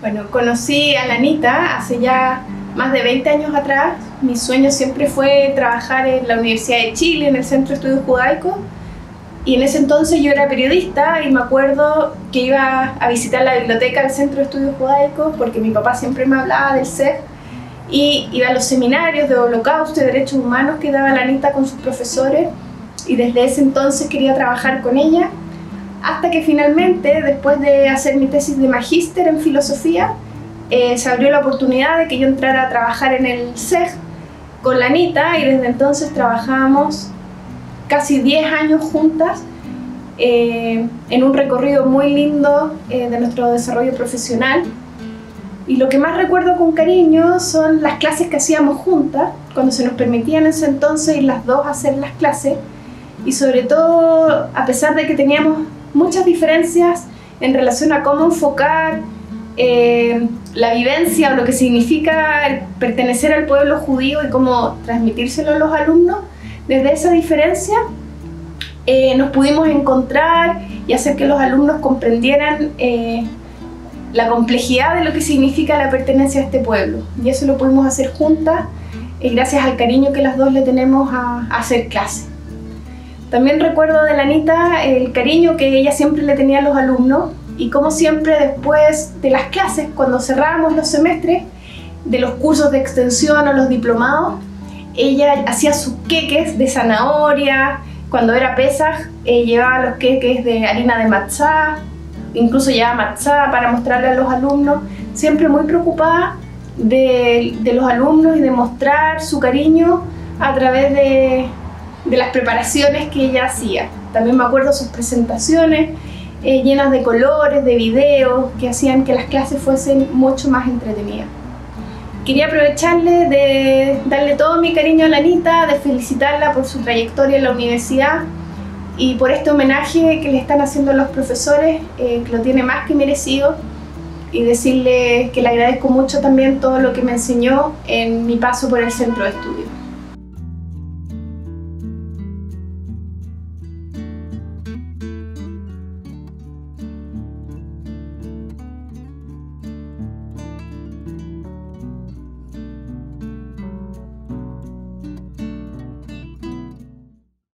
Bueno, conocí a la Anita hace ya más de 20 años atrás. Mi sueño siempre fue trabajar en la Universidad de Chile, en el Centro de Estudios Judaicos. Y en ese entonces yo era periodista y me acuerdo que iba a visitar la biblioteca del Centro de Estudios Judaicos porque mi papá siempre me hablaba del CEF y iba a los seminarios de holocausto y derechos humanos que daba la Anita con sus profesores y desde ese entonces quería trabajar con ella hasta que finalmente, después de hacer mi tesis de magíster en filosofía, eh, se abrió la oportunidad de que yo entrara a trabajar en el CEG con la Anita y desde entonces trabajamos casi 10 años juntas eh, en un recorrido muy lindo eh, de nuestro desarrollo profesional. Y lo que más recuerdo con cariño son las clases que hacíamos juntas, cuando se nos permitían en ese entonces ir las dos a hacer las clases. Y sobre todo, a pesar de que teníamos muchas diferencias en relación a cómo enfocar eh, la vivencia o lo que significa pertenecer al pueblo judío y cómo transmitírselo a los alumnos, desde esa diferencia eh, nos pudimos encontrar y hacer que los alumnos comprendieran eh, la complejidad de lo que significa la pertenencia a este pueblo. Y eso lo pudimos hacer juntas, gracias al cariño que las dos le tenemos a, a hacer clase. También recuerdo de la Anita el cariño que ella siempre le tenía a los alumnos y como siempre después de las clases, cuando cerrábamos los semestres, de los cursos de extensión o los diplomados, ella hacía sus queques de zanahoria, cuando era pesaj, eh, llevaba los queques de harina de matzá, incluso llevaba matzá para mostrarle a los alumnos, siempre muy preocupada de, de los alumnos y de mostrar su cariño a través de, de las preparaciones que ella hacía. También me acuerdo sus presentaciones eh, llenas de colores, de videos, que hacían que las clases fuesen mucho más entretenidas. Quería aprovecharle de darle todo mi cariño a la Anita, de felicitarla por su trayectoria en la universidad y por este homenaje que le están haciendo los profesores, eh, que lo tiene más que merecido, y decirle que le agradezco mucho también todo lo que me enseñó en mi paso por el centro de estudio.